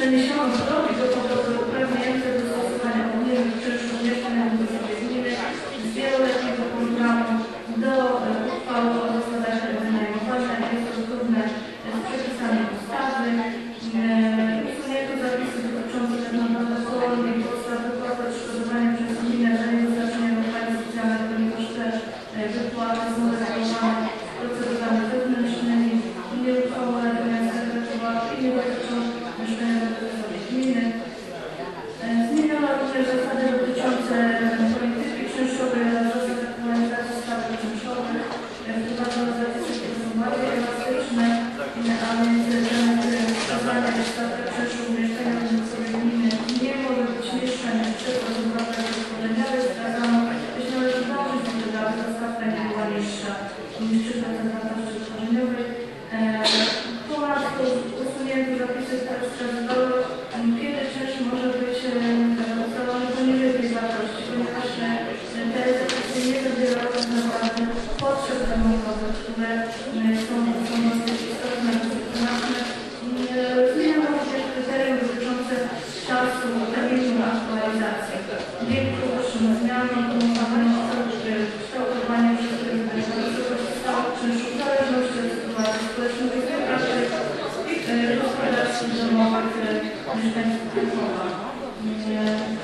przeniesiono drogi do powodu uprawniające 你、你、你走了，你。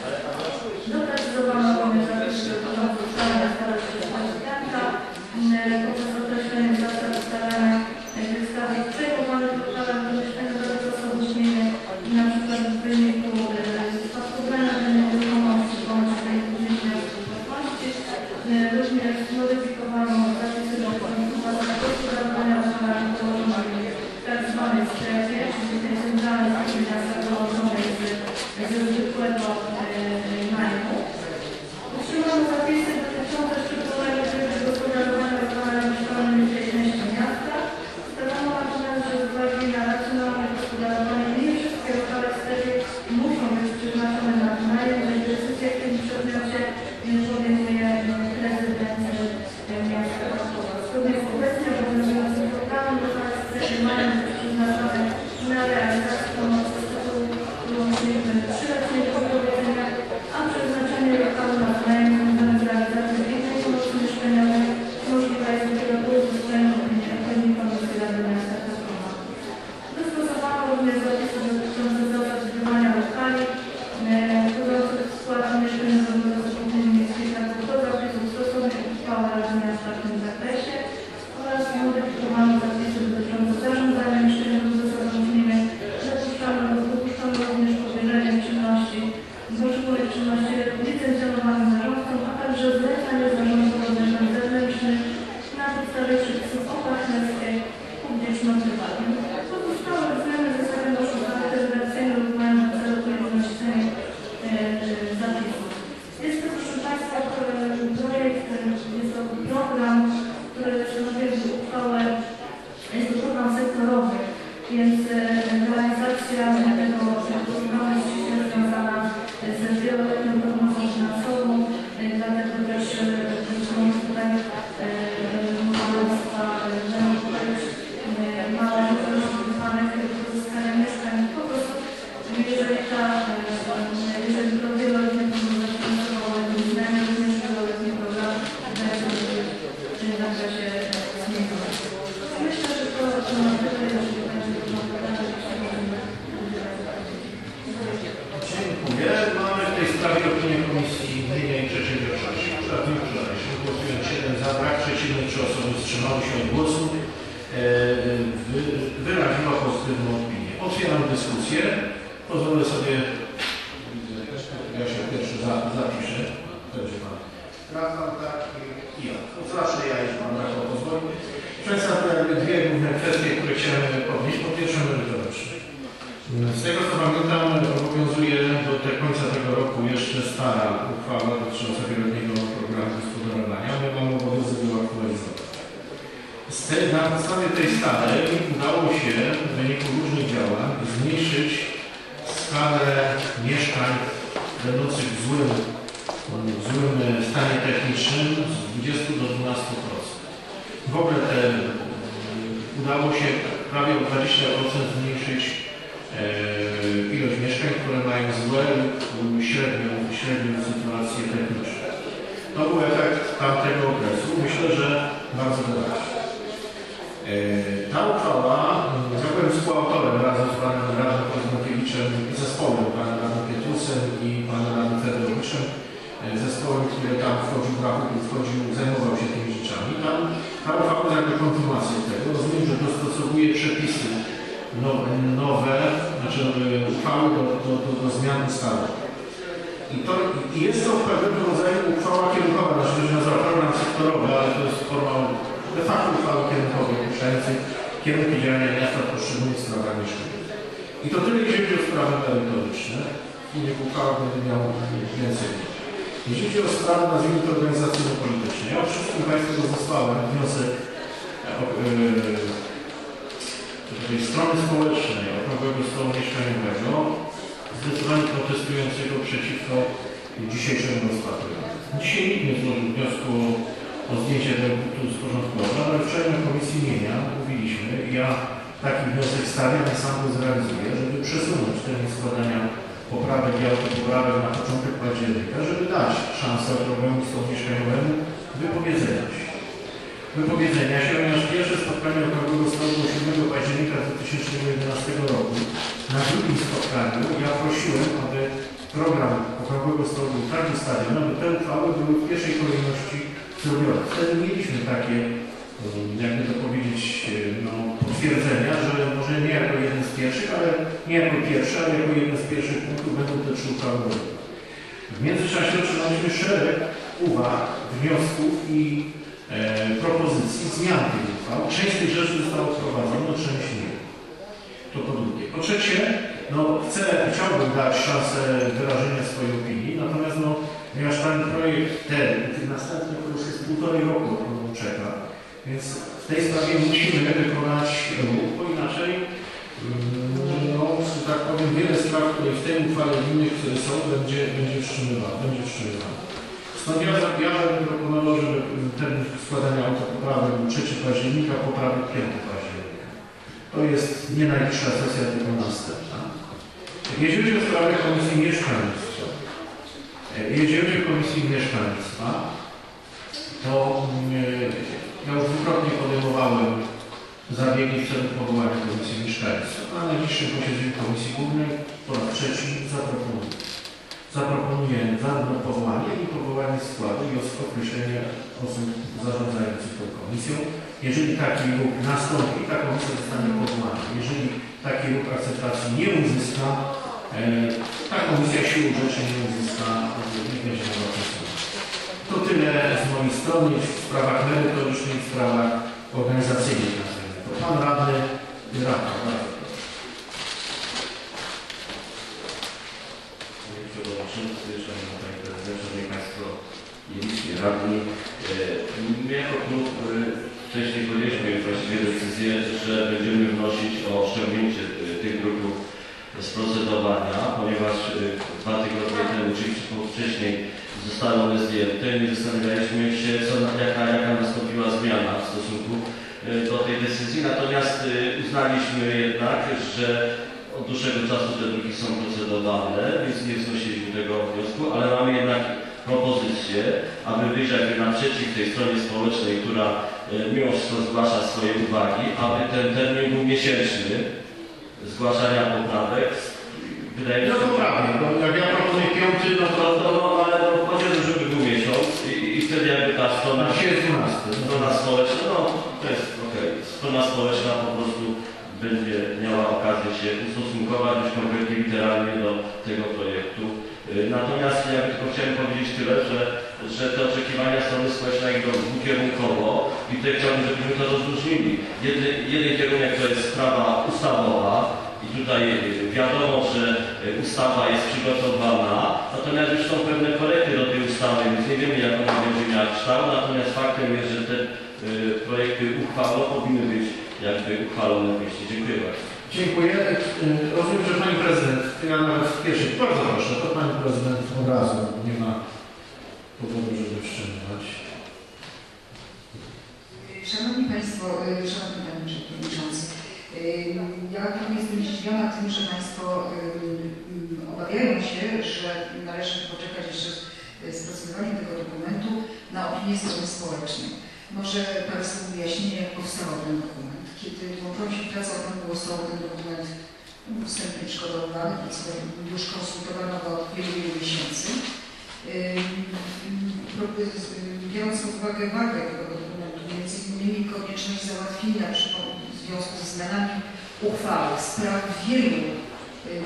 I to tyle, jeżeli chodzi o sprawy merytoryczne. I nie pukała, będę miał więcej. Jeśli chodzi o sprawy, nazwijmy to organizacyjno-polityczne. Ja od wszystkim Państwu dostałem wniosek e, e, tej strony społecznej, okrągłego stołu mieszkaniowego, zdecydowanie protestującego przeciwko dzisiejszemu rozpatrywaniu. Dzisiaj nikt nie złożył wniosku o zdjęcie tego punktu z porządku obrad, ale wczoraj na Komisji Mienia mówiliśmy, ja taki wniosek stawiam i sam go zrealizuję, żeby przesunąć termin składania poprawek i autopoprawek na początek października, żeby dać szansę problemu mieszkaniowemu wypowiedzenia się. Wypowiedzenia się, ponieważ pierwsze spotkanie Okrągłego Stołu 7 października 2011 roku na drugim spotkaniu ja prosiłem, aby program Okrągłego Stołu tak ustawiony, aby te uchwały były w pierwszej kolejności zrobione. Wtedy mieliśmy takie, mm, jakby to powiedzieć, e, no, potwierdzenia, że może nie jako jeden z pierwszych, ale nie jako pierwszy, ale jako jeden z pierwszych punktów będą te trzy uchwały. W międzyczasie otrzymaliśmy szereg uwag, wniosków i e, propozycji zmian tych uchwał. Część tych rzeczy została wprowadzona, część nie. To po drugie. Po trzecie, no, chcę, chciałbym dać szansę wyrażenia swojej opinii, natomiast no, ponieważ ten projekt, ten, tych następnych to już jest półtorej roku czeka, więc w tej sprawie musimy wykonać ruch, bo inaczej mm, no, że tak powiem, wiele spraw, które w tej uchwale i innych, które są, będzie, będzie wstrzymywane. Będzie wstrzymywane. Stąd ja, ja bym proponował, żeby termin składania autopoprawek był 3 października, poprawek 5 października. To jest nie najbliższa sesja, tylko następna. Jeśli chodzi o sprawę Komisji Mieszkalnictwa, e, jeśli chodzi o Komisję Mieszkalnictwa, to mm, ja już dwukrotnie podejmowałem zabiegi w celu powołania Komisji Mieszkalnictwa. Na najbliższym posiedzeniu Komisji Głównej po raz trzeci zaproponuję. Zaproponuję zarówno powołanie, i powołanie składu i określenie osób zarządzających tą komisją. Jeżeli taki ruch nastąpi, ta komisja zostanie powołana. Jeżeli taki ruch akceptacji nie uzyska, e, ta komisja siłą rzeczy nie uzyska, nie będzie. To tyle z mojej strony w sprawach merytorycznych, w sprawach organizacyjnych. to. Pan radny proszę. Panie Przewodniczący, Szanowny Panie Prezydencie, Szanowni Państwo Miliczni Radni. My jako klub wcześniej podjęliśmy właściwie decyzję, że będziemy wnosić o ściągnięcie e, tych druków z procedowania, ponieważ e, dwa tygodnie temu, czyli wcześniej zostały one zdjęte. Nie zastanawialiśmy się, co, jaka, jaka nastąpiła zmiana w stosunku e, do tej decyzji. Natomiast e, uznaliśmy jednak, że od dłuższego czasu te druki są procedowane, więc nie wznosiliśmy tego wniosku, ale mamy jednak propozycję, aby wyjść jakby naprzeciw tej stronie społecznej, która e, mimo wszystko zgłasza swoje uwagi, aby ten termin był miesięczny zgłaszania poprawek. Wydaje mi się, no, proponuję piąty, no to, no, no, ale to, żeby był miesiąc i, i wtedy jakby ta strona to dzisiaj jest 12. Strona społeczna, no to jest okej. Strona społeczna po prostu będzie miała okazję się ustosunkować już konkretnie literalnie do tego projektu. Y, Natomiast ja tylko chciałem powiedzieć tyle, że, że te oczekiwania strony społecznej idą dwukierunkowo i tutaj chciałbym, żebyśmy to rozróżnili. Jeden, jeden kierunek to jest sprawa ustawowa tutaj y, wiadomo, że y, ustawa jest przygotowana, natomiast już są pewne korekty do tej ustawy, więc nie wiemy jak ona będzie miała kształt, natomiast faktem jest, że te y, projekty uchwałą powinny być jakby uchwalone w mieście. Dziękuję bardzo. Dziękuję. Rozumiem, że Pani Prezydent, ja nawet w pierwszej, bardzo proszę, to Pani Prezydent od razu, nie ma powodu, żeby wstrzymywać. Szanowni Państwo, Szanowny Panie Przewodniczący, ja jestem zdziwiona tym, że Państwo obawiają się, że należy poczekać jeszcze z procedowaniem tego dokumentu na opinię strony społecznej. Może Państwu wyjaśnienie, jak powstał ten dokument. Kiedy włączyłam się w pracę okrągłego stołu, ten dokument wstępnie przygotowywany, już konsultowano go od wielu, wielu miesięcy. Biorąc pod uwagę wagę tego dokumentu, między innymi konieczność załatwienia przy, w związku ze zmianami uchwały spraw wielu y,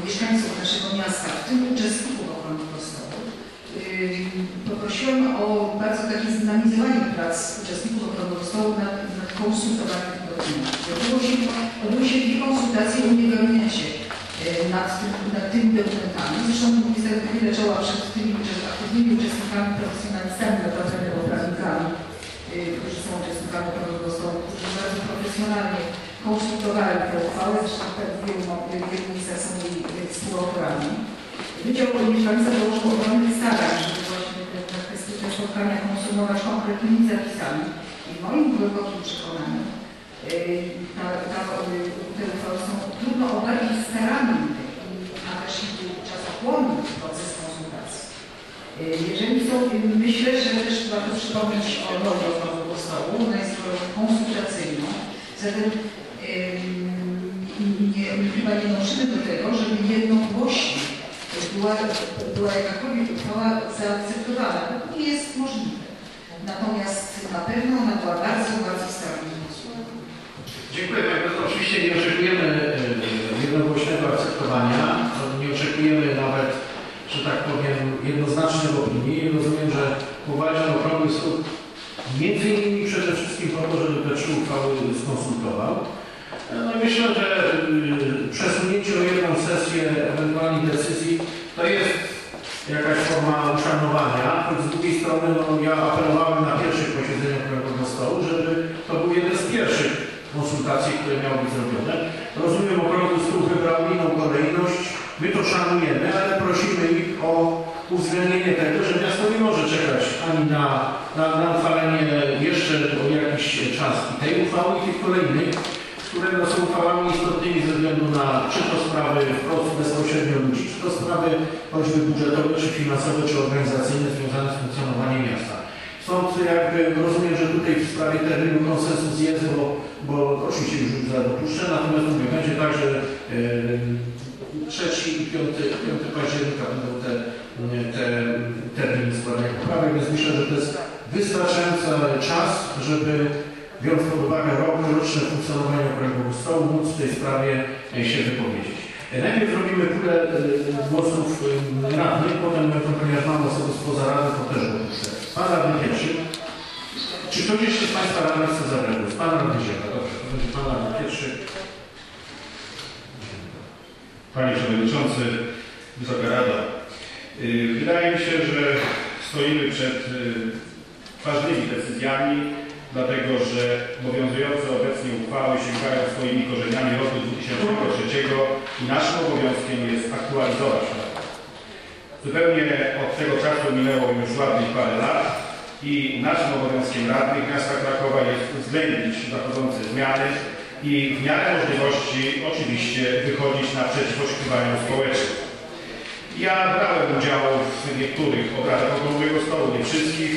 mieszkańców naszego miasta, w tym uczestników okrągłego stołu, ym, poprosiłam o bardzo takie zdynamizowanie prac uczestników okrągłego stołu nad, nad konsultowaniem tego dokumentu. Odbyło się, odbyły się dwie konsultacje u mnie w gabinecie y, nad, nad tymi dokumentami. Zresztą niestety chwilę czoła przed tymi aktywnymi uczestnikami, profesjonalistami, naprawdę prawnikami, y, którzy są uczestnikami okrągłego stołu, którzy bardzo profesjonalnie konsultowali tę uchwałę, zresztą tak wielu miejscach są jej współautorami. Wydział Mieszkańca dołożył ogromnych starań, żeby właśnie te, te spotkania konsumować konkretnymi zapisami. I w moim głębokim przekonaniu yy, ta, ta, yy, te uchwały są trudno o bardziej staranny, a też i czasochłonny proces konsultacji. Yy, Jeżeli są, yy, myślę, że też warto przypomnieć o okrągłego stołu, ona jest konsultacyjną, zatem yy, chyba nie dążymy do tego, żeby jednogłośnie była, była jakakolwiek uchwała zaakceptowana. To nie jest możliwe. Natomiast na pewno ona była bardzo, bardzo starannie Dziękuję Panie Profesorze. Oczywiście nie oczekujemy jednogłośnego akceptowania, nie oczekujemy nawet, że tak powiem, jednoznacznej opinii. Rozumiem, że uważam okrągły stół między innymi przede wszystkim po to, żeby te trzy uchwały skonsultował. No i myślę, że e, przesunięcie o jedną sesję ewentualnej decyzji to jest jakaś forma uszanowania, z drugiej strony no, ja apelowałem na pierwszych posiedzeniach Krajowego Stołu, żeby to był jeden z pierwszych konsultacji, które miały być zrobione. Rozumiem, okrągły stół wybrał inną kolejność, my to szanujemy, ale prosimy ich o uwzględnienie tego, że miasto nie może czekać ani na, na, na uchwalenie jeszcze o jakiś czas tej uchwały i tych kolejnych, które no, są uchwałami istotnymi ze względu na czy to sprawy wprost bezpośrednio ludzi, czy to sprawy choćby budżetowe, czy finansowe, czy organizacyjne związane z funkcjonowaniem miasta. Stąd jakby rozumiem, że tutaj w sprawie terminu konsensus jest, bo, bo oczywiście już za dopuszczę, natomiast mówię, będzie tak, że yy, 3 i 5, 5 października będą te, te terminy składania poprawek, więc myślę, że to jest wystarczający czas, żeby biorąc pod uwagę rok roczne funkcjonowania okręgowego stołu, móc w tej sprawie e, się wypowiedzieć. E, Najpierw robimy pulę e, głosów radnych, potem ponieważ mamy osoby spoza rady, to też dopuszczę. Pan radny pierwszy. Czy ktoś jeszcze z Państwa radnych chce zabrać głos? Pan radny Ziela, dobrze, to będzie Pan radny pierwszy. Panie Przewodniczący, Wysoka Rada. Wydaje mi się, że stoimy przed ważnymi decyzjami, dlatego że obowiązujące obecnie uchwały sięgają swoimi korzeniami roku 2003 i naszym obowiązkiem jest aktualizować. Zupełnie od tego czasu minęło już ładnych parę lat i naszym obowiązkiem radnych miasta Krakowa jest uwzględnić zachodzące zmiany i w miarę możliwości oczywiście wychodzić naprzeciw oczekiwaniom społecznym. Ja brałem udział w niektórych obradach okrągłego stołu, nie wszystkich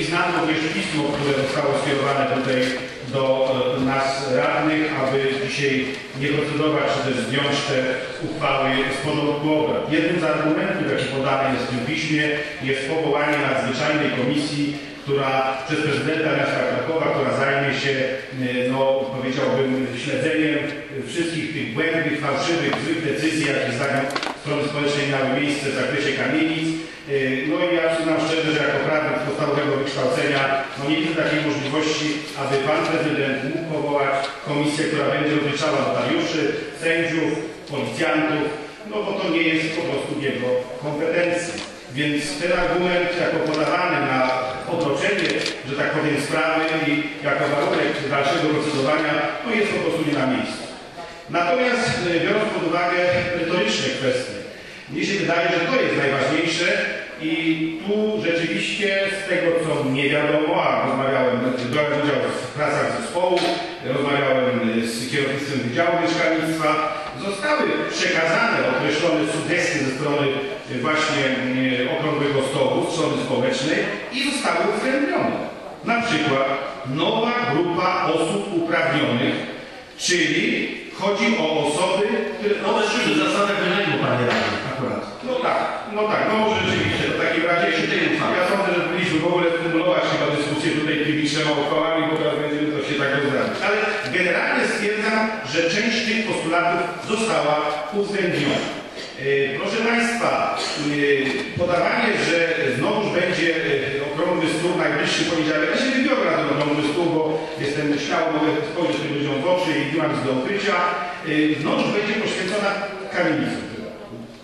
i znam również pismo, które zostało skierowane tutaj do e, nas radnych, aby dzisiaj nie procedować, czy też zdjąć te uchwały z porządku obrad. Jednym z argumentów, jaki podany jest w tym piśmie, jest powołanie nadzwyczajnej komisji, która przez prezydenta miasta Krakowa, która zajmie się, y, no powiedziałbym, śledzeniem wszystkich tych błędnych, fałszywych, złych decyzji, jakie zdaniem strony społecznej miały miejsce w zakresie kamienic. Y, No i ja przyznam szczerze, że jako podstawowego wykształcenia, no nie widzę takiej możliwości, aby pan prezydent mógł powołać komisję, która będzie rozliczała notariuszy, sędziów, policjantów, no bo to nie jest po prostu w jego kompetencji. Więc ten argument jako podawany na odroczenie, że tak powiem, sprawy i jako warunek dalszego procedowania, no jest po prostu nie na miejscu. Natomiast y, biorąc pod uwagę merytoryczne kwestie, mnie się wydaje, że to jest najważniejsze i tu rzeczywiście z tego, co nie wiadomo, a rozmawiałem, brałem udział w pracach zespołu, rozmawiałem z kierownictwem Wydziału Mieszkalnictwa, zostały przekazane określone sugestie ze strony właśnie y, okrągłego stołu, strony społecznej i zostały uwzględnione. Na przykład nowa grupa osób uprawnionych, czyli chodzi o osoby, które No też przy zasadach wynajmu, Panie radny, akurat. no tak, no tak, no rzeczywiście, w takim razie ja sądzę, że powinniśmy w ogóle skumulować chyba dyskusję tutaj tymi trzema uchwałami, bo teraz będziemy to się tak rozdradzać. Ale generalnie stwierdzam, że część tych postulatów została uwzględniona. Yy, Proszę Państwa, yy, podawanie, że znowuż będzie yy, okrągły stół najbliższy poniedziałek, ja się wybiorę na ten okrągły stół, bo jestem śmiało, mogę spojrzeć tym ludziom w oczy i nie mam nic do ukrycia, znowuż będzie poświęcona kamienicom.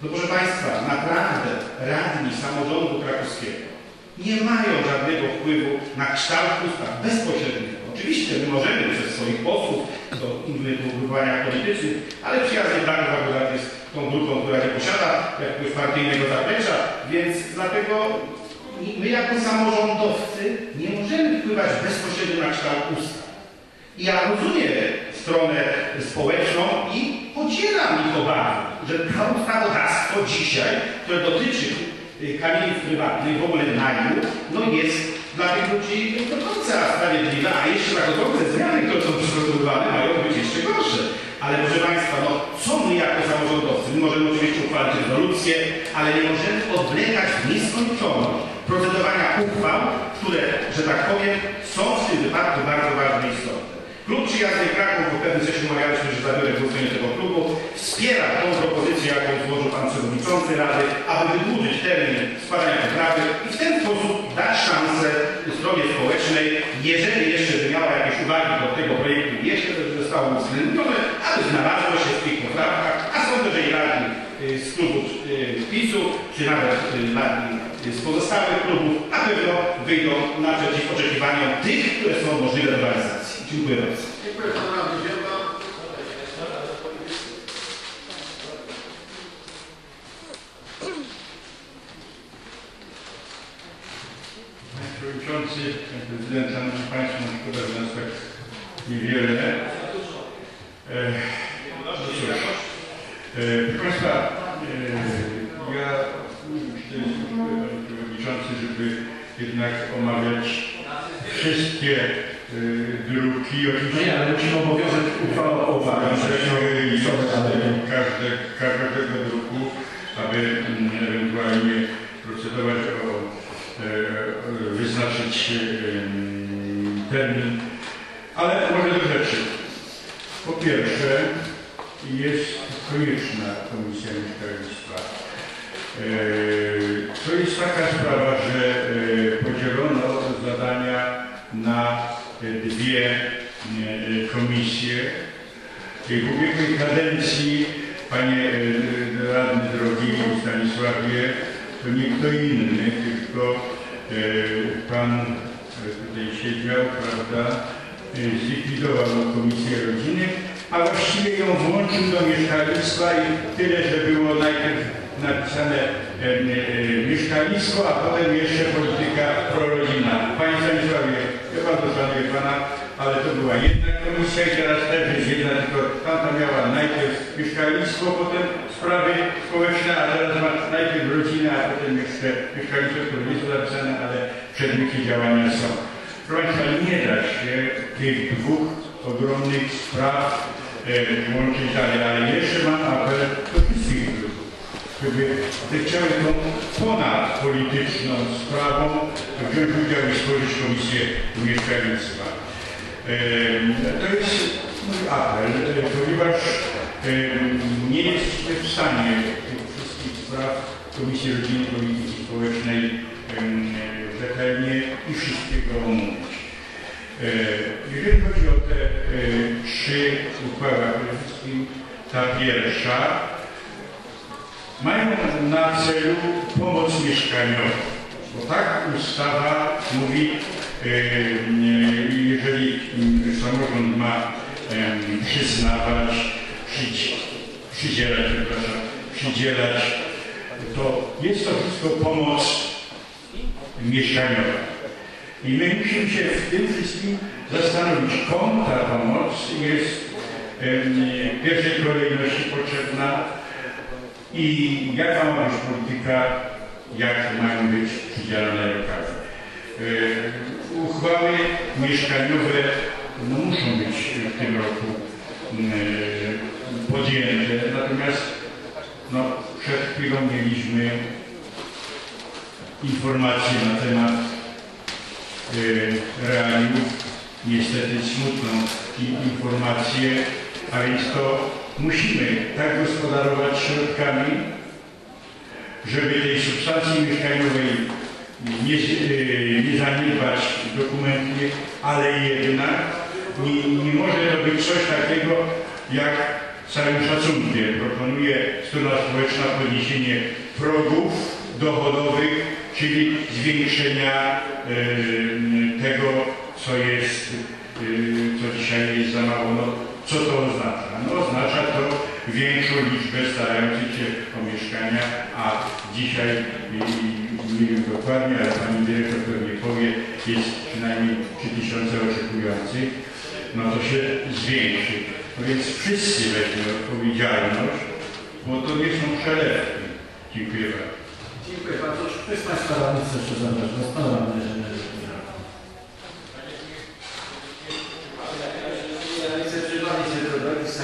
No proszę Państwa, naprawdę radni samorządu krakowskiego nie mają żadnego wpływu na kształt ustaw bezpośredniego. Oczywiście my możemy przez swoich posłów do innych ugrupowaniach politycznych, ale przyjazny tak akurat jest tą grupą, która nie posiada jakiegoś partyjnego zaplecza, więc dlatego my jako samorządowcy nie możemy wpływać bezpośrednio na kształt ustaw. Ja rozumiem stronę społeczną i podzielam ich obawy, że to ustawodawstwo dzisiaj, które dotyczy Y, kamieni prywatnych, w ogóle najmu, no jest dla tych ludzi do końca sprawiedliwe, a jeśli takowe zmiany, które są przygotowywane, mają być jeszcze gorsze. Ale proszę Państwa, no co my jako samorządowcy, my możemy oczywiście uchwalić rezolucję, ale nie możemy odlegać w nieskończoność procedowania uchwał, które, że tak powiem, są w tym wypadku bardzo, bardzo istotne. Klub Przyjazny Kraków, bo w pewnym sensie umawialiśmy, że zabiorę głos w imieniu tego klubu, wspiera tą propozycję, jaką złożył Pan Przewodniczący Rady, aby wydłużyć termin składania poprawek i w ten sposób dać szansę stronie społecznej, jeżeli jeszcze by miała jakieś uwagi do tego projektu, jeszcze to zostało uwzględnione, aby znalazło się w tych poprawkach, a sądzę, że i radni y, z klubu y, PiSu, czy nawet y, radni z pozostałych klubów na pewno wyjdą naprzeciw oczekiwaniom tych, które są możliwe do realizacji. Dziękuję bardzo. Dziękuję Pan Radny Ziemba. Panie Przewodniczący, Panie Prezydent, Szanowni Państwo, no szkoda, że nas tak niewiele. E, no cóż, e, proszę Państwa, e, ja myślę, że Panie Przewodniczący, żeby jednak omawiać wszystkie e, druki. No Oczywiście nie, ale musimy obowiązek uchwała o uwagę. każde, każdego druku, aby mm, ewentualnie procedować o, e, e, wyznaczyć em, termin. Ale może do rzeczy. Po pierwsze, jest konieczna Komisja Mieszkalnictwa. E, To jest taka sprawa, że e, podzielono zadania na e, dwie e, komisje. I W ubiegłej kadencji, panie e, radny drogi Stanisławie, to nie kto inny, tylko e, pan e, tutaj siedział, prawda, e, zlikwidował Komisję Rodziny, a właściwie ją włączył do mieszkalnictwa i tyle, że było najpierw napisane e, e, mieszkalnictwo, a potem jeszcze polityka prorodzinna. Panie Stanisławie, Pana, ale to była jedna komisja i teraz też jest jedna, tylko tamta miała najpierw mieszkalnictwo, potem sprawy społeczne, a teraz ma najpierw rodzinę, a potem jeszcze mieszkalnictwo, które nie są zapisane, ale przedmioty działania są. Proszę Państwa, nie da się tych dwóch ogromnych spraw e, łączyć dalej, ale jeszcze mam apel do wszystkich tą ponadpolityczną sprawą wziąć udział i stworzyć Komisję Mieszkalnictwa. To jest mój apel, e, ponieważ nie jesteśmy w stanie tych wszystkich spraw Komisji Rodziny i Polityki Społecznej rzetelnie i wszystkiego omówić. E, Jeżeli chodzi o te e, trzy uchwały, przede wszystkim ta pierwsza, mają na celu pomoc mieszkaniową. Bo tak ustawa mówi, e, e, jeżeli mm, samorząd ma przyznawać, przydzielać, przepraszam, przydzielać, to jest to wszystko pomoc mieszkaniowa. I my musimy się w tym wszystkim zastanowić, komu ta pomoc jest w pierwszej kolejności potrzebna, i jaka ma być polityka, jak mają być przydzielane lokale. Yy, Uchwały mieszkaniowe no, muszą być w tym roku yy, podjęte, natomiast no, przed chwilą mieliśmy informacje na temat yy, realiów, niestety smutną informację, a więc to musimy tak gospodarować środkami, żeby tej substancji mieszkaniowej nie, yy, nie zaniedbać dokumentnie, ale jednak nie, nie może to być coś takiego, jak całym szacunkiem proponuje strona społeczna podniesienie progów dochodowych, czyli zwiększenia yy, tego, co jest, yy, co dzisiaj jest za mało. No, co to oznacza? No, oznacza to większą liczbę starających się o mieszkania, a dzisiaj, nie wiem dokładnie, ale pani dyrektor pewnie powie, jest przynajmniej 3000 oczekujących, no to się zwiększy. No więc wszyscy weźmie odpowiedzialność, bo to nie są przelewki. Dziękuję bardzo. Dziękuję bardzo. Czy ktoś z Państwa radnych chce jeszcze zabrać głos? Pan radny.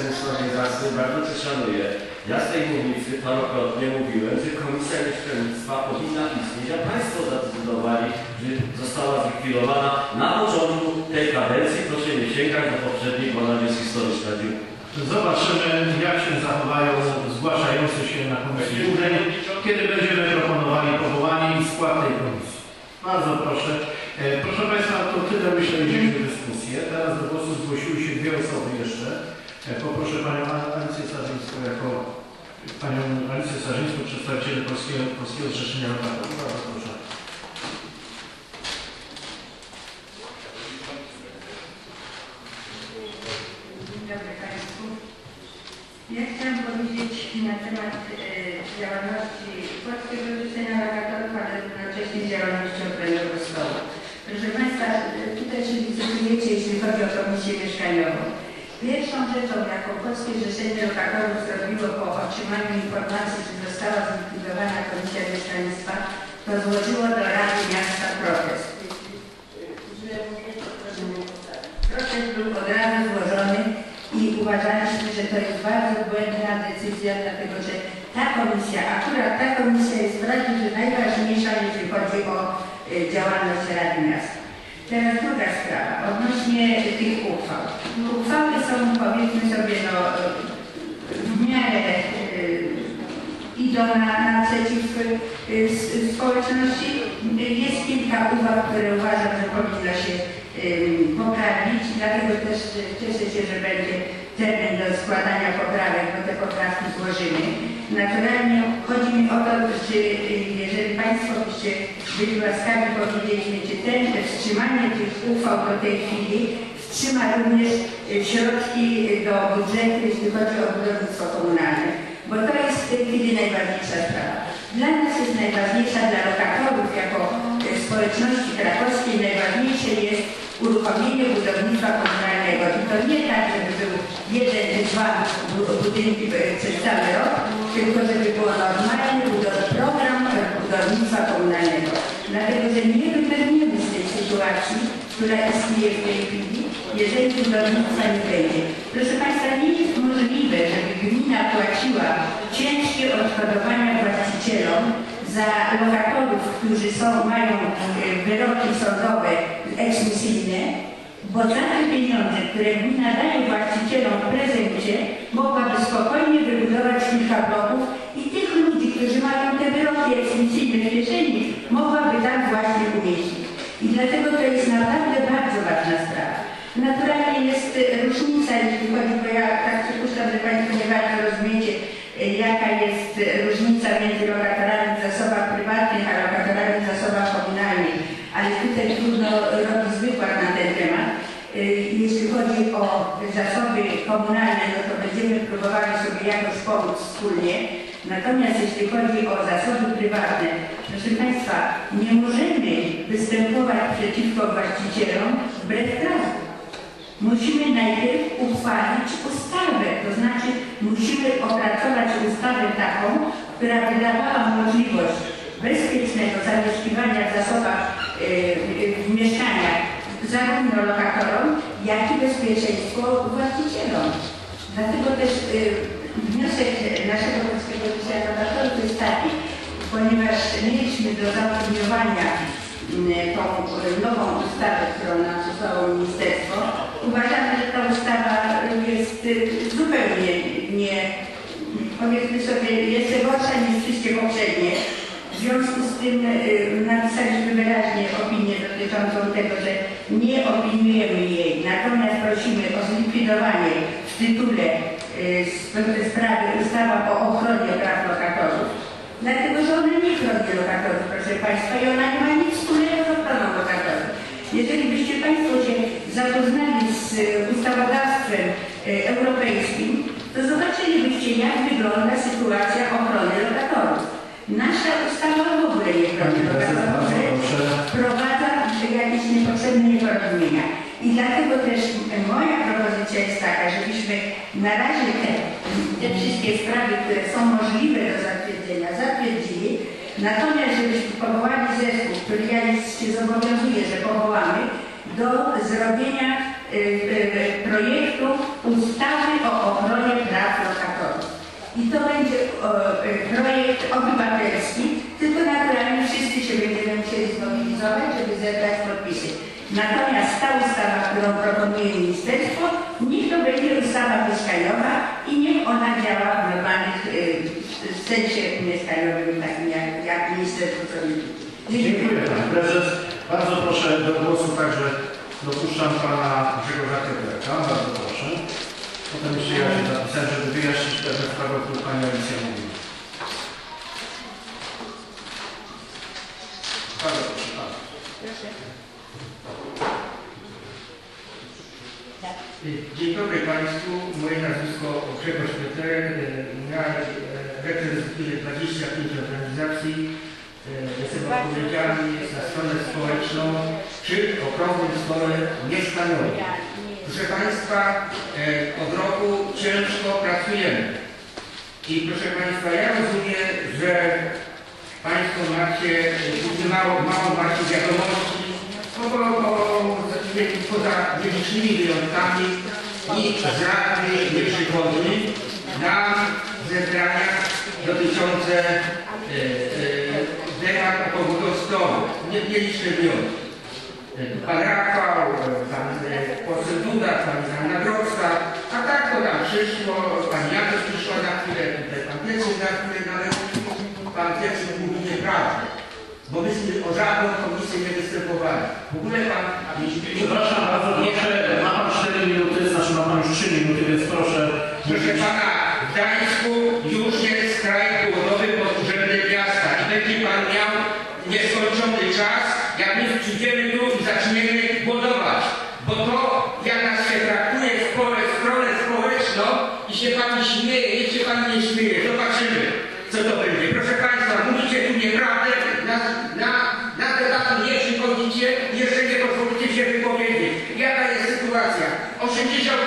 Stanisław organizacje, bardzo Cię szanuję. Ja z tej mównicy parokrotnie mówiłem, że Komisja Mieszkalnictwa powinna istnieć, a Państwo zadecydowali, że została zlikwidowana na początku tej kadencji. Proszę nie sięgać do poprzedniej, bo ona jest historyczna. Zobaczymy, jak się zachowają zgłaszający się na komisję urzędy, kiedy będziemy proponowali powołanie i skład tej komisji. Bardzo proszę. E, Proszę Państwa, to tyle myślę, jeśli chodzi o dyskusję. Teraz do głosu zgłosiły się dwie osoby jeszcze. E, Poproszę Panią An- Alicję Sarzyńską jako Panią Alicję Sarzyńską, przedstawicielę Polskiego, Polskiego Zrzeszenia Lokalnego. Bardzo proszę. Dzień dobry Państwu. Ja chciałam powiedzieć na temat e, działalności Polskiego Zrzeszenia Lokatorów, ale równocześnie działalności Stołu. Proszę Państwa, e, tutaj się licytujecie, jeśli chodzi o Komisję Mieszkaniową. Pierwszą rzeczą, jaką Polskie Zrzeszenie Lokatorów zrobiło po otrzymaniu informacji, że została zlikwidowana Komisja Mieszkalnictwa, to złożyło do Rady Miasta protest. Protest był od razu złożony i uważaliśmy, że to jest bardzo błędna decyzja, dlatego że ta komisja, akurat ta komisja jest prawie najważniejsza, jeśli chodzi o y, działalność Rady Miasta. Teraz druga sprawa, odnośnie tych uchwał. Uchwały są, powiedzmy sobie, no, w miarę y, idą na, naprzeciw y, społeczności. Jest kilka uwag, które uważam, że powinno się y, poprawić, dlatego też cieszę się, że będzie termin do składania poprawek, bo te poprawki złożymy. Naturalnie chodzi mi o to, czy jeżeli Państwo byście byli łaskawi powiedzieć czy ten wstrzymanie tych uchwał do tej chwili wstrzyma również y, środki y, do budżetu, jeśli chodzi o budownictwo komunalne. Bo to jest w tej chwili najważniejsza sprawa. Dla nas jest najważniejsza, dla lokatorów jako y, społeczności krakowskiej najważniejsze jest uruchomienie budownictwa komunalnego. I to nie tak, żeby był jeden czy dwa bu- budynki przez cały rok, tylko żeby było normalny program budownictwa komunalnego. Dlatego, że nie wypełnimy z tej sytuacji, która istnieje w tej chwili, jeżeli budownictwa nie będzie. Proszę Państwa, nie jest możliwe, żeby gmina płaciła ciężkie odszkodowania właścicielom za lokatorów, którzy są, mają e, wyroki sądowe eksmisyjne, bo za te pieniądze, które gmina daje właścicielom w prezencie, mogłaby spokojnie wybudować kilka bloków i tych ludzi, którzy mają te wyroki eksmisyjne w kieszeni, mogłaby tam właśnie umieścić. I dlatego to jest naprawdę bardzo ważna sprawa. Naturalnie jest e, różnica, bo ja tak przypuszczam, że Państwo nie bardzo rozumiecie, e, jaka jest e, różnica między lokatorami w zasobach prywatnych, a lokatorami w zasobach komunalnych. Ale tutaj trudno robić wykład na ten temat. Jeśli chodzi o zasoby komunalne, no to będziemy próbowali sobie jakoś pomóc wspólnie. Natomiast jeśli chodzi o zasoby prywatne, proszę Państwa, nie możemy występować przeciwko właścicielom wbrew prawu. Musimy najpierw uchwalić ustawę, to znaczy musimy opracować ustawę taką, która by dawała możliwość bezpiecznego zamieszkiwania w zasobach y, w mieszkaniach zarówno lokatorom, jak i bezpieczeństwo właścicielom. Dlatego też y, wniosek naszego Polskiego Zrzeszenia Lokatorów jest taki, ponieważ mieliśmy do zaopiniowania tą y, nową ustawę, którą nam przysłało ministerstwo, uważamy, że ta ustawa jest y, zupełnie nie, powiedzmy sobie, jeszcze gorsza niż wszystkie poprzednie. W związku z tym napisaliśmy wyraźnie opinię dotyczącą tego, że nie opiniujemy jej, natomiast prosimy o zlikwidowanie w tytule sp- sprawy ustawa o ochronie praw lokatorów. Dlatego, że ona nie chroni lokatorów, proszę Państwa, i ona nie ma nic wspólnego z ochroną lokatorów. Jeżeli byście Państwo się zapoznali z y, ustawodawstwem y, europejskim, to zobaczylibyście, jak wygląda sytuacja ochrony lokatorów. Nasza ustawa w ogóle nie chroni lokatorów, wprowadza jakieś niepotrzebne nieporozumienia. I dlatego też moja propozycja jest taka, żebyśmy na razie te, te wszystkie sprawy, które są możliwe do zatwierdzenia, zatwierdzili, natomiast żebyśmy powołali zespół, który ja się zobowiązuję, że powołamy, do zrobienia y, y, projektu ustawy o ochronie praw lokatorów. I to będzie y, projekt obywatelski, tylko naturalnie wszyscy się będziemy musieli zmobilizować, żeby zebrać podpisy. Natomiast ta ustawa, którą proponuje ministerstwo, niech to będzie ustawa mieszkaniowa i niech ona działa w normalnym sensie mieszkaniowym, takim jak, jak ministerstwo produkcji. Dziękuję Prezes. Bardzo proszę do głosu także dopuszczam pana Grzegorza Kiebreka. Bardzo proszę. Potem jeszcze ja się zapisałem, żeby wyjaśnić pewne sprawy, o których pani Alicja mówi. Bardzo proszę, pan. Tak. Dzień dobry Państwu. Moje nazwisko Grzegorz Piotrek. Ja reprezentuję 25 organizacji E, jestem odpowiedzialny za stronę społeczną przy okrągłym stole mieszkaniowym. Proszę Państwa, e, od roku ciężko pracujemy. I proszę Państwa, ja rozumiem, że Państwo macie mało, mało macie wiadomości, no bo, bo poza nielicznymi wyjątkami nikt z rady nie przychodzi na zebrania dotyczące e, e jak około. Nie mieliśmy wnioski. Pan Rafał, pan e, Procedura, pan Zanna Nagrodzka, a tak to nam przyszło, pan Janusz przyszła na chwilę, tutaj pan Pieczyn na chwilę, no ale pan Pieczyn mówi nieprawdę, bo myśmy o żadną komisję nie występowali. W ogóle pan... Przepraszam bardzo, nie, 70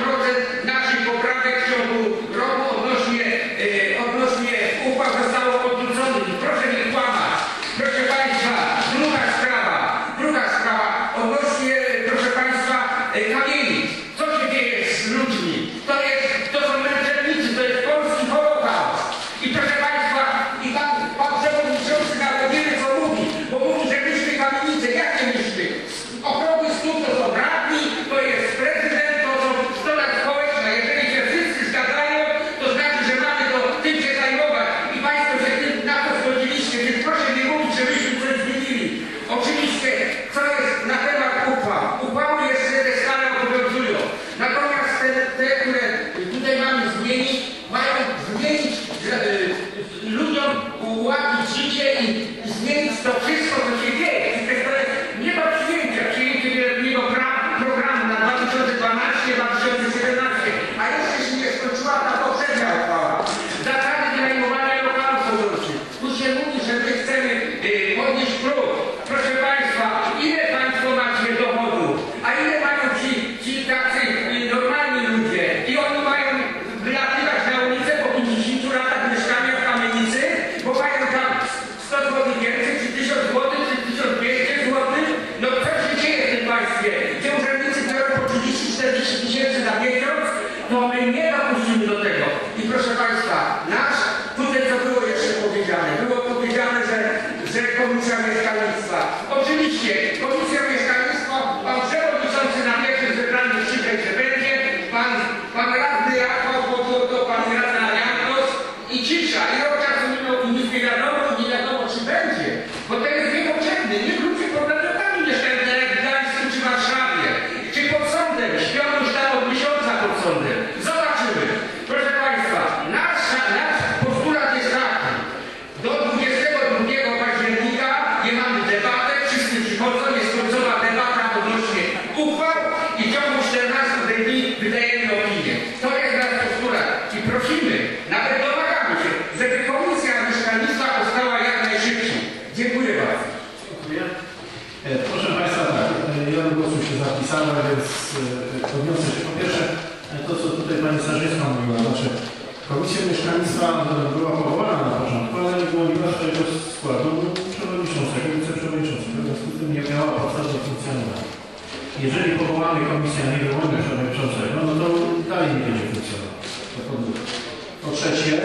yy,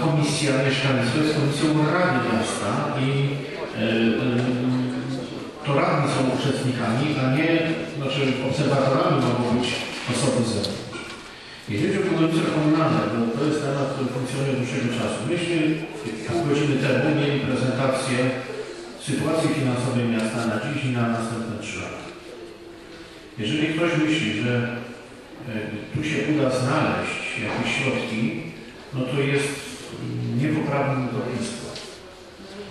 Komisja Mieszkalnictwa jest komisją Rady Miasta i yy, to radni są uczestnikami, a nie, znaczy obserwatorami mogą być osoby z zewnątrz. Jeżeli chodzi o budownictwo komunalne, bo to jest temat, który funkcjonuje od dłuższego czasu. Myśmy pół godziny temu mieli prezentację sytuacji finansowej miasta na dziś i na następne trzy lata. Jeżeli ktoś myśli, że e, tu się uda znaleźć jakieś środki, no to jest niepoprawne utopistwo.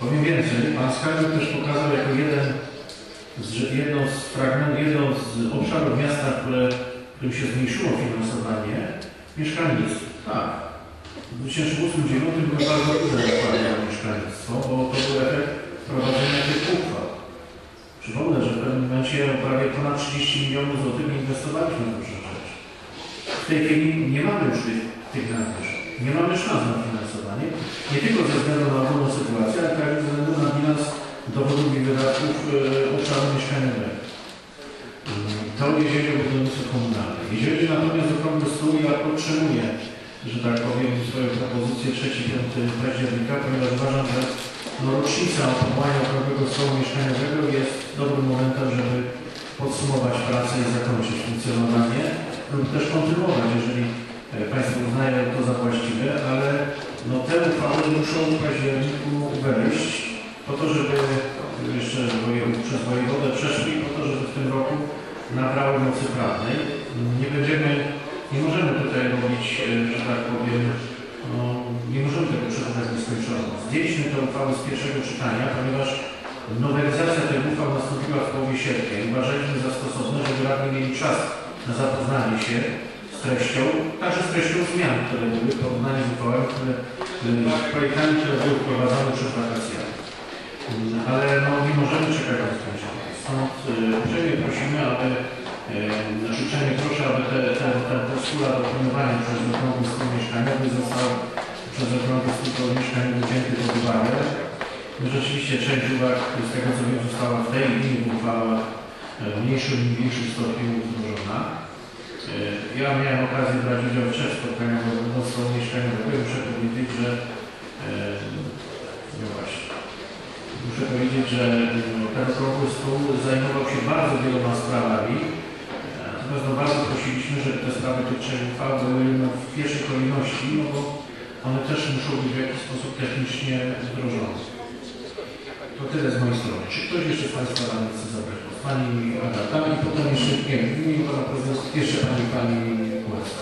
Powiem więcej, pan skarbnik też pokazał jako jeden z, jedną z fragmentów, jedną z obszarów miasta, w którym się zmniejszyło finansowanie, mieszkalnictwo. Tak. W 2008-2009 były bardzo duże nakłady na mieszkalnictwo, bo to był efekt wprowadzenia tych uchwał. Przypomnę, że w pewnym momencie prawie ponad 30 milionów złotych inwestowaliśmy w. W tej chwili nie mamy już tych, tych nadwyżek. Nie mamy szans na finansowanie, nie tylko ze względu na ogólną sytuację, ale także ze względu na bilans dochodów i wydatków e, obszaru mieszkaniowego. Mm, To jeżeli chodzi o budownictwo komunalne. Jeżeli natomiast o okrągły stół, ja podtrzymuję, że tak powiem, swoją propozycję 3-5 października, ponieważ uważam, że no, rocznica powołania okrągłego stołu mieszkaniowego jest dobrym momentem, żeby podsumować pracę i zakończyć funkcjonowanie też kontynuować, jeżeli e, Państwo uznają to za właściwe, ale no, te uchwały muszą w październiku wejść po to, żeby jeszcze przez wojewodę przeszli, po to, żeby w tym roku nabrały mocy prawnej. Nie będziemy, nie możemy tutaj robić, e, że tak powiem, no, nie możemy tego przekonać nieskończono. Zdjęliśmy te uchwały z pierwszego czytania, ponieważ nowelizacja tych uchwał nastąpiła w połowie sierpnia uważaliśmy za stosowne, żeby radni mieli czas na zapoznanie się z treścią, także z treścią zmian, które były w porównaniu z uchwałami, które, y, projektami, które były wprowadzane przed wakacjami. Mm, Ale no, nie możemy czekać na skończenie. Stąd y, uprzejmie prosimy, aby znaczy uprzejmie proszę, aby te, te, ten postulat opiniowania przez okrągły stół mieszkaniowy został przez okrągły stół mieszkaniowy wzięty pod uwagę. No, Rzeczywiście część uwag z tego co wiem została w tej i innych uchwałach e, w mniejszym lub większym stopniu wdrożona. E, Ja miałem okazję brać udział w trzech spotkaniach budownictwa mieszkaniowego i muszę powiedzieć, że e, no właśnie, muszę powiedzieć, że mm, ten okrągły stół zajmował się bardzo wieloma sprawami. E, Natomiast no, bardzo prosiliśmy, żeby te sprawy tych trzech uchwał były no, w pierwszej kolejności, no bo one też muszą być w jakiś sposób technicznie wdrożone. To tyle z mojej strony. Czy ktoś jeszcze z Państwa chce zabrać głos? Pani Agata i potem jeszcze, nie wiem, w imieniu Pana Prezydenta, jeszcze Pani, Pani.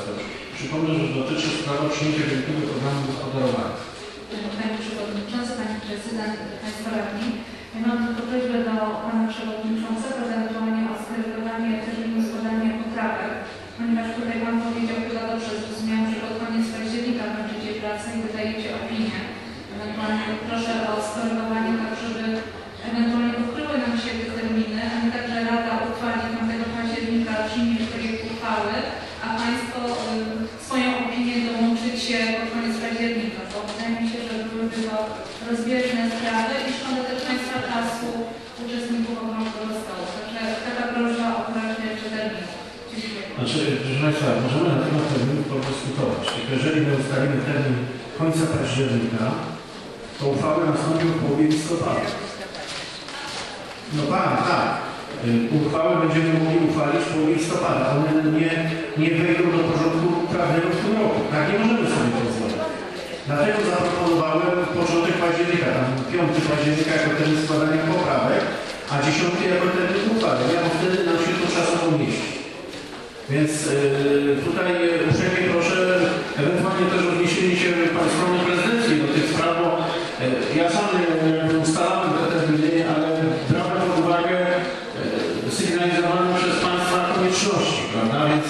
Dobrze. Przypomnę, że dotyczy sprawa przyjęcia wielkiego programu gospodarowania. Panie Przewodniczący, Pani Prezydent, Państwo Radni. Ja mam tylko prośbę do Pana Przewodniczącego ewentualnie o skorygowanie terminu składania poprawek, ponieważ tutaj Pan powiedział chyba dobrze, zrozumiałam, że pod koniec października kończycie pracę i wydajecie opinię. Ewentualnie proszę o skorygowanie tak, żeby ewentualnie pokryły nam się te terminy, a nie tak, że Rada uchwali 5 października, przyjmie projekt uchwały, a Państwo y, swoją opinię dołączycie pod koniec października, bo wydaje mi się, że byłyby to rozbieżne sprawy i szkoda też Państwa czasu uczestników okrągłego stołu. Także taka prośba o porażkę jeszcze terminu. Dziękuję. Znaczy, Państwa, możemy na temat terminu podyskutować. Tylko jeżeli my ustalimy termin końca października, to uchwały nastąpią w połowie listopada. No tak, tak. Y, Uchwały będziemy mogli uchwalić w połowie listopada. One nie, nie wejdą do porządku prawnego w tym roku. Tak nie możemy sobie pozwolić. Dlatego zaproponowałem początek października, tam 5 października jako termin składania poprawek, a 10 jako termin uchwały. Ja wtedy nam się to czasowo mieści. Więc y, tutaj y, uprzejmie proszę ewentualnie też odniesienie się pan strony prezydencji do tych spraw, bo y, ja sam ustalałem te terminy, ale brałem pod uwagę sygnalizowane przez Państwa konieczności, prawda? Więc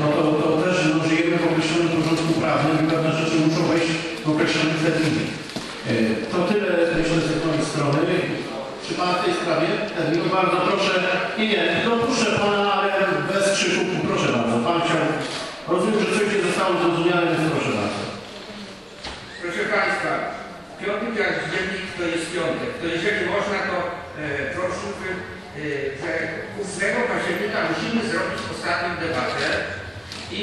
no to, to też no, żyjemy w określonym porządku prawnym i pewne rzeczy muszą wejść w określonym terminie. Y, To tyle myślę z mojej strony. Czy Pan w tej sprawie? Bardzo proszę. Nie, nie, dopuszczę Pana, bez krzyku. Proszę bardzo. Pan chciał. Rozumiem, że coś nie zostało zrozumiane, więc proszę bardzo. Proszę Państwa, piąty październik to jest piątek. To jeżeli można, to e, prosiłbym, e, że 8 października musimy zrobić ostatnią debatę i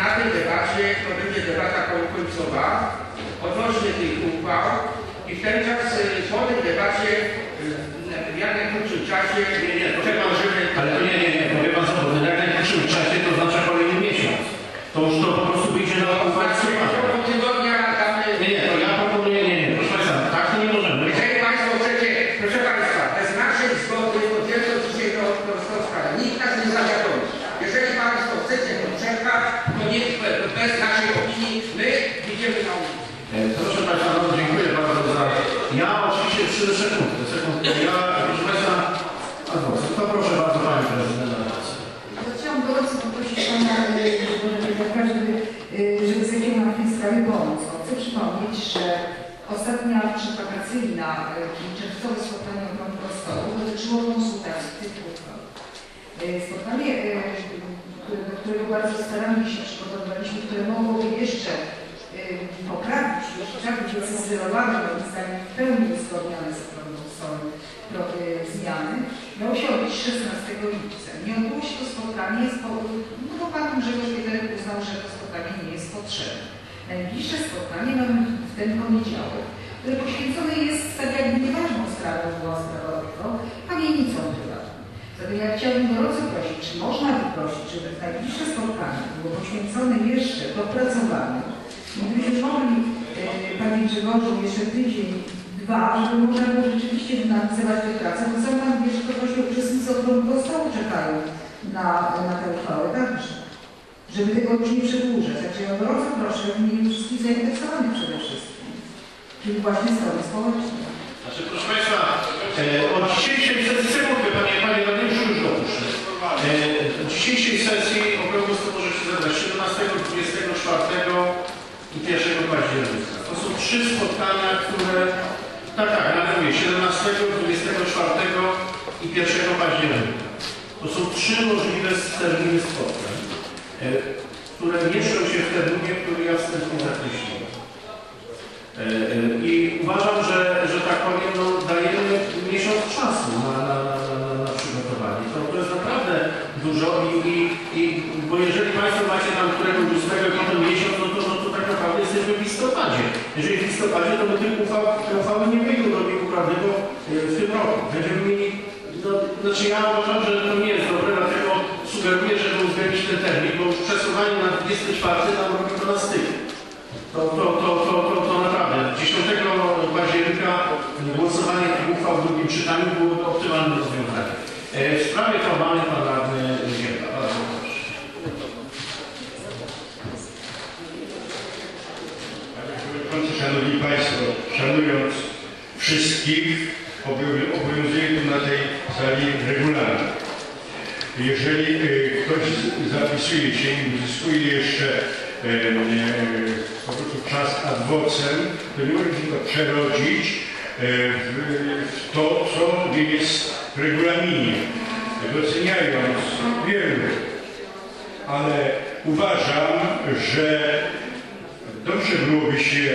na tej debacie, to będzie debata końcowa, odnośnie tych uchwał i w ten czas, y, po tej debacie, y, w jak najkrótszym czasie Nie, nie, to przedłożymy... Ale to nie, nie, nie, bo wie pan co, bo w jak najkrótszym czasie to oznacza kolejny miesiąc. To już to po prostu wyjdzie na uchwałę Po tygodnia damy... Nie, nie, to ja proponuję, nie, nie, proszę Państwa, tak to nie możemy. Jeżeli Państwo chcecie, proszę Państwa, bez naszej zgody, to tylko dzisiaj to, to, to sprawę. Nikt nas nie zawiadomi. Jeżeli Państwo chcecie to przerwać, to niech be- bez naszej opinii my idziemy na ulicę. E, Proszę Państwa, bardzo dziękuję bardzo za... Ja oczywiście trzy sekundy, sekundy. Ja, proszę Państwa, adwokat, to proszę bardzo Pani Prezydent. To chciałam gorąco poprosić Pana Bożena, żeby, y, żeby zechciał nam w tej sprawie pomóc. Bo Chcę przypomnieć, że ostatnia przedwakacyjna, y, czyli czerwcowe spotkanie Okrągłego Prostoru dotyczyło konsultacji tych uchwał. Spotkanie, które- do którego bardzo staraliśmy się przygotowywaliśmy, które mogłoby jeszcze y, poprawić, jeśli tak zdecydowane, moim zdaniem w pełni uzgodnione z y, zmiany, miało się odbyć 16 lipca. Nie odbyło się to spotkanie z powodu, no Pan Grzegorz Wiederek uznał, że to spotkanie nie jest potrzebne. Najbliższe spotkanie mamy w ten poniedziałek, które poświęcone jest tak jakby nieważną sprawą była sprawa tylko kamienicą prywatną. Zatem ja chciałbym gorąco prosić, czy można wyprosić, żeby najbliższe spotkanie było poświęcone jeszcze dopracowaniu. Gdybyśmy mogli, e, Panie Grzegorzu, jeszcze tydzień, dwa, żeby można było rzeczywiście finalizować tę pracę, bo wie, że to właśnie uczestnicy okrągłego stołu czekają na, na tę uchwałę także. Żeby tego już nie przedłużać. Także ja gorąco proszę w imieniu wszystkich zainteresowanych przede czyli właśnie strony. Znaczy, proszę Państwa, e, od dzisiejszej sesji, sekundkę, Panie, Panie Radniejszu, już dopuszczę. E, od dzisiejszej sesji okrągły stół może się zebrać 17, 24 i 1 października. To są trzy spotkania, które, tak, tak, nawet mówię, 17, 24 i 1 października. To są trzy możliwe terminy spotkań, e, które mieszczą się w terminie, który ja wstępnie zakreśliłem. E, e, I uważam, że, że tak powiem, no, dajemy miesiąc czasu na, na, na, na, przygotowanie. To, to jest naprawdę dużo i, i, i bo jeżeli Państwo macie tam któregoś 8 i potem miesiąc, no to, no to tak naprawdę jesteśmy w listopadzie. Jeżeli w listopadzie, to my tych uchwał, uchwały nie wyjdą do biegu prawnego e, w tym roku. Będziemy mieli, no, znaczy ja uważam, że to nie jest dobre, dlatego sugeruję, żeby uwzględnić ten termin, bo przesuwanie na 24 nam robi to na styk. To, to, to naprawdę 10 października głosowanie uchwał w drugim czytaniu byłoby optymalnym rozwiązaniem. E, W sprawie formalnej pan radny Ziemba. Bardzo proszę. Panie Przewodniczący, Szanowni Państwo, szanując wszystkich, obowią- obowiązuje tu na tej sali regulamin. Jeżeli e, ktoś zapisuje się i uzyskuje jeszcze e, e, po prostu czas ad vocem, to nie może się to przerodzić e, w, w to, co jest w regulaminie. Doceniając wielu, ale uważam, że Dobrze byłoby się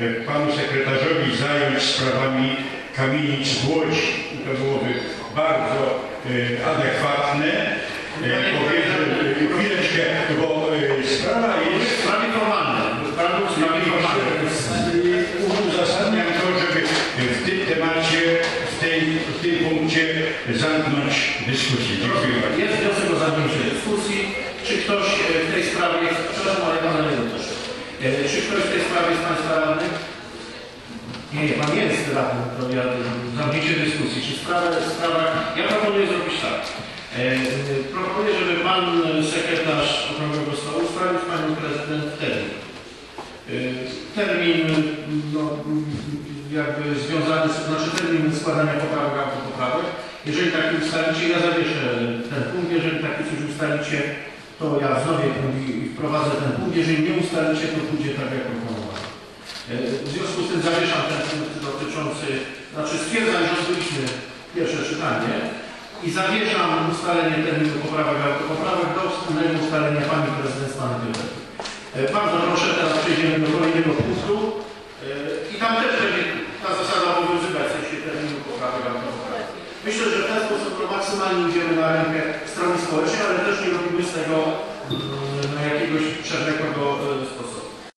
e, panu sekretarzowi zająć sprawami kamienic w Łodzi. To byłoby bardzo e, adekwatne. E, Powiedział, e, chwileczkę, bo e, sprawa jest W sprawie formalnej. W sprawie w sprawie formalnej. E, Uzasadniam to, żeby w tym temacie, w, tej, w tym punkcie zamknąć dyskusję. Dziękuję bardzo. Jest wniosek o zamknięcie dyskusji. Czy ktoś e, w tej sprawie, przepraszam, ale pana nie dotyczy. E, Czy ktoś w tej sprawie z Państwa radnych? Nie, Pan jest radny, ja zamknięcie dyskusji. Czy sprawa, sprawa, ja proponuję zrobić tak. E, proponuję, żeby Pan sekretarz Okrągłego Stołu z Panią Prezydent termin. E, Termin, no, jakby związany z, znaczy termin składania poprawek, autopoprawek. Jeżeli taki ustalicie, ja zawieszę ten punkt, jeżeli taki coś ustalicie, to ja punkt i wprowadzę ten punkt. Jeżeli nie ustalicie, to pójdzie tak, jak proponowałem. E, W związku z tym zawieszam ten punkt dotyczący, znaczy stwierdzam, że odbyliśmy pierwsze czytanie i zawieszam ustalenie terminu poprawek, autopoprawek do wspólnego ustalenia Pani Prezydent Stanu Piotrek. Bardzo proszę, teraz przejdziemy do kolejnego punktu E, i tam też będzie ta zasada obowiązywać sensie terminu poprawek, autopoprawek. Myślę, że ten maksymalnie idziemy na rękę strony społecznej, ale też nie robimy z tego mm, no, jakiegoś przewlekłego e.